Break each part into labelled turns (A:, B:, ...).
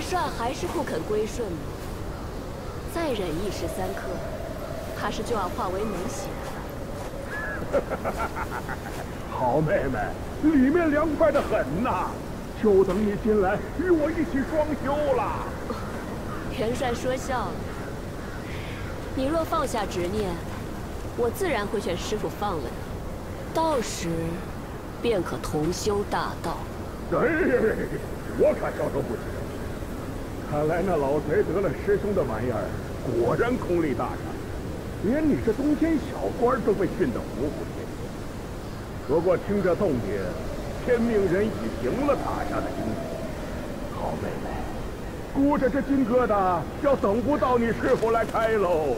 A: 元帅还是不肯归顺吗？再忍一时三刻，怕是就要化为脓血了。
B: 好妹妹，里面凉快的很呐，就等你进来与我一起双修了。
A: 元帅说笑了。你若放下执念，我自然会劝师傅放了你，到时便可同修大道。
B: 哎，我可消受不起。看来那老贼得了师兄的玩意儿，果然功力大涨，连你这冬天小官都被训得服服帖帖。不过听这动静，天命人已赢了打下的金子。好妹妹，估着这金疙瘩要等不到你师傅来开喽。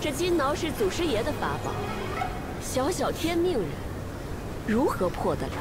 A: 这金挠是祖师爷的法宝，小小天命人如何破得了？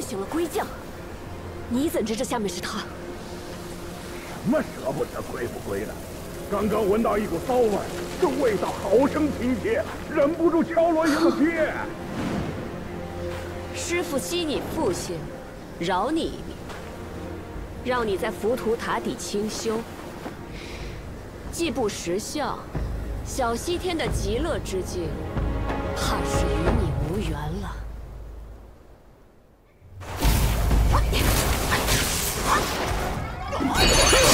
A: 醒了龟将，你怎知这下面是他？
B: 什么舍不得归不归的？刚刚闻到一股骚味，这味道好生亲切，忍不住敲锣迎接。
A: 师傅惜你父亲，饶你一命，让你在浮屠塔底清修，既不识相，小西天的极乐之境，怕是与你 Come on!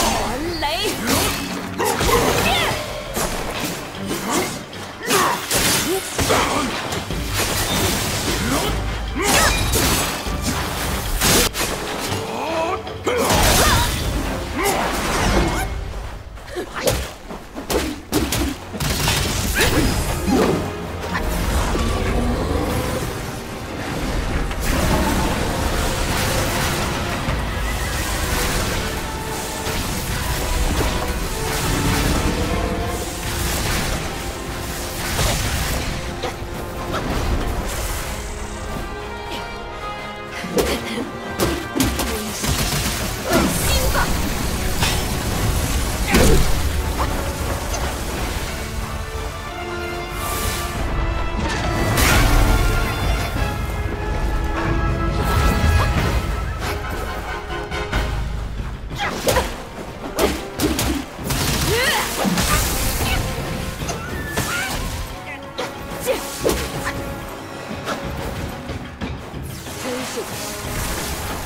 A: 是的，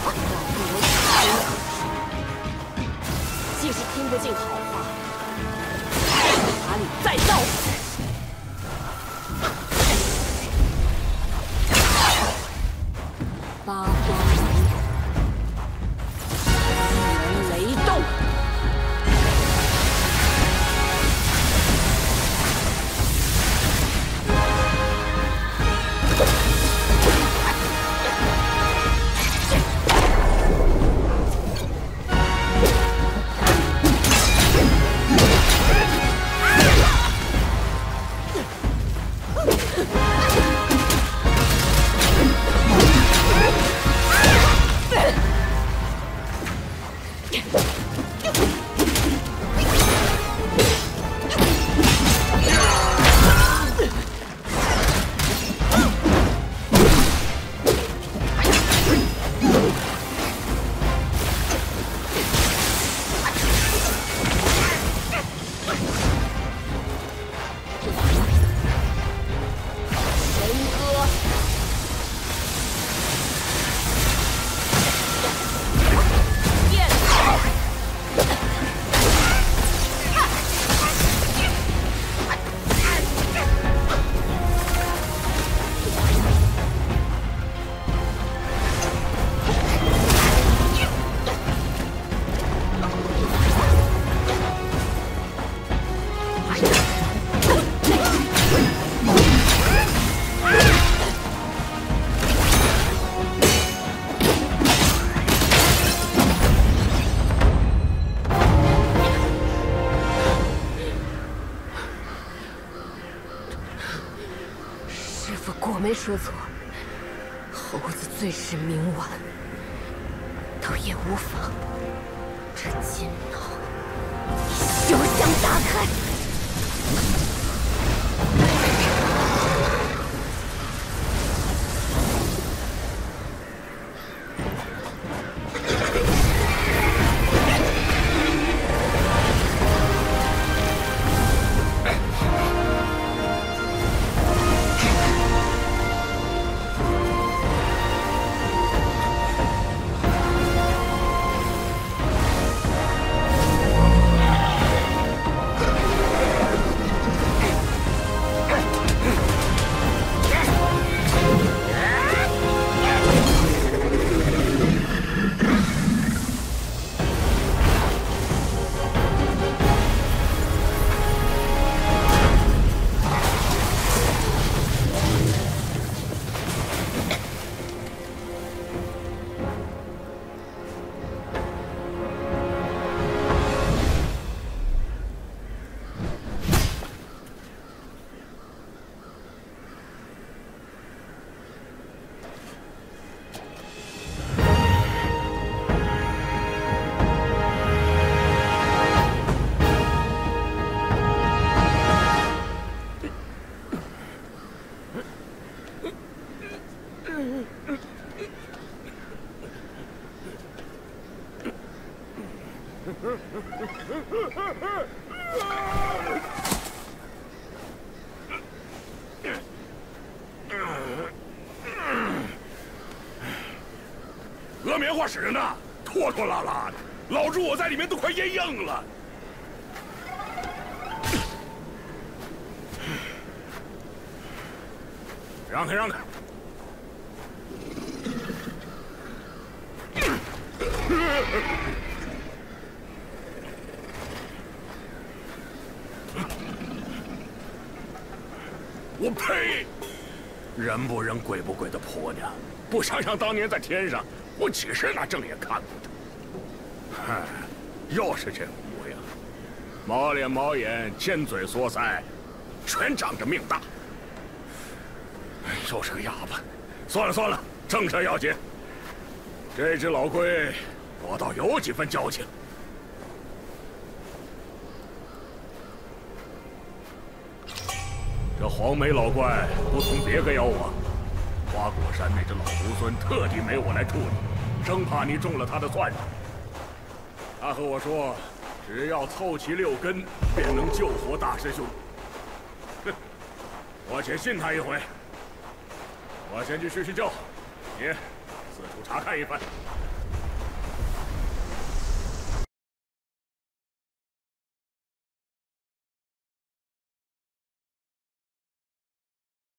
A: 不能杀人。即使听不进好话，把你再造。说错，猴子最是冥顽，倒也无妨。这金脑休想打开！
B: 鹅棉花使呢，拖拖拉拉的，老朱我在里面都快咽硬了。让开，让开！我呸！人不人鬼不鬼的婆娘，不想想当年在天上，我几时拿正眼看过她？嗨，又是这模样，毛脸毛眼，尖嘴缩腮，全仗着命大。又是个哑巴。算了算了，正事要紧。这只老龟，我倒有几分交情。这黄眉老怪不同别个妖王，花果山那只老猢狲特地没我来处理，生怕你中了他的算术。他和我说，只要凑齐六根，便能救活大师兄。哼，我且信他一回。我先去叙叙旧，你四处查看一番。